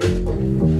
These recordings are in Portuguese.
Música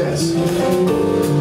jazz.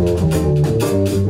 Música